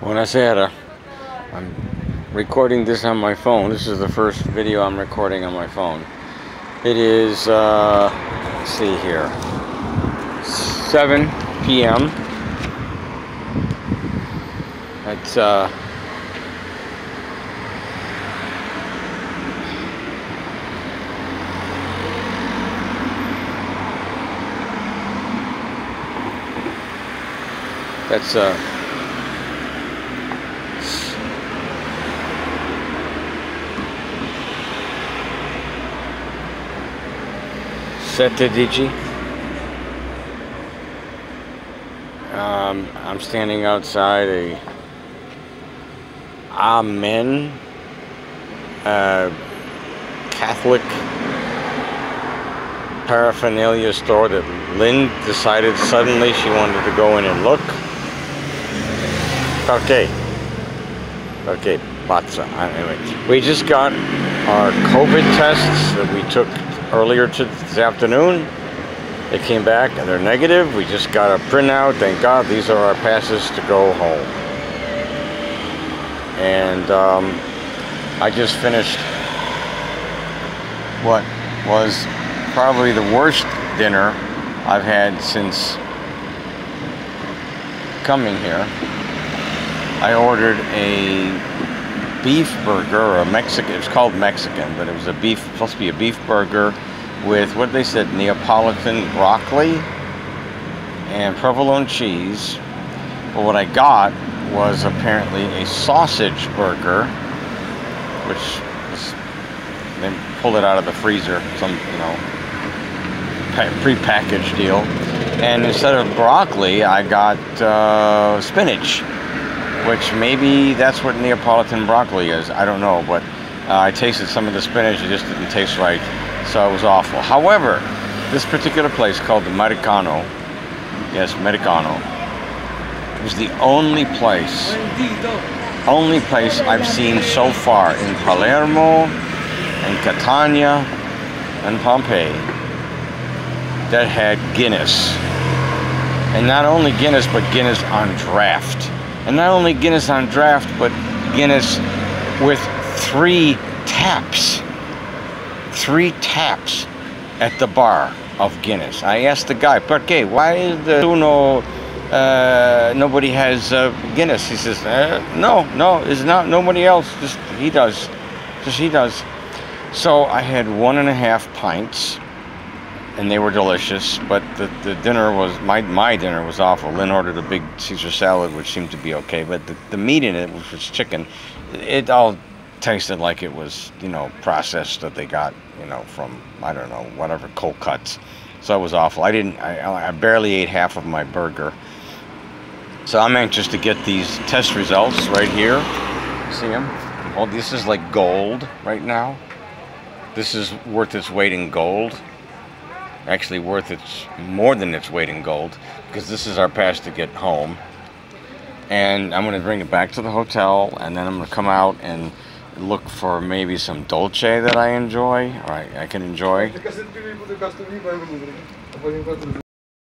Buonasera. I'm recording this on my phone. This is the first video I'm recording on my phone. It is, uh, let's see here, 7 p.m. It's, uh, that's, uh, Sette Digi. Um, I'm standing outside a Amen uh, Catholic paraphernalia store that Lynn decided suddenly she wanted to go in and look. Okay. Okay, pazza. Anyway, we just got our COVID tests that we took earlier this afternoon. They came back and they're negative. We just got a printout. Thank God these are our passes to go home. And um, I just finished what was probably the worst dinner I've had since coming here. I ordered a beef burger or a Mexican. It was called Mexican, but it was a beef, supposed to be a beef burger with what they said Neapolitan broccoli and provolone cheese. But what I got was apparently a sausage burger, which was, they pulled it out of the freezer, some you know pre-packaged deal. And instead of broccoli, I got uh, spinach which maybe that's what Neapolitan broccoli is. I don't know, but uh, I tasted some of the spinach. It just didn't taste right, so it was awful. However, this particular place called the Americano, yes, Americano, was the only place, only place I've seen so far in Palermo, and Catania, and Pompeii that had Guinness. And not only Guinness, but Guinness on draft. And not only Guinness on draft, but Guinness with three taps. Three taps at the bar of Guinness. I asked the guy, "Perché? Why is the uno? Uh, nobody has uh, Guinness?" He says, uh, "No, no, it's not. Nobody else. Just he does. Just he does." So I had one and a half pints and they were delicious. But the, the dinner was my my dinner was awful. Lynn ordered a big Caesar salad, which seemed to be okay, but the, the meat in it, which was chicken, it all tasted like it was you know processed that they got you know from I don't know whatever cold cuts. So it was awful. I didn't. I, I barely ate half of my burger. So I'm anxious to get these test results right here. See them? Oh, this is like gold right now. This is worth its weight in gold actually worth its more than its weight in gold because this is our pass to get home. And I'm going to bring it back to the hotel and then I'm going to come out and look for maybe some dolce that I enjoy or I, I can enjoy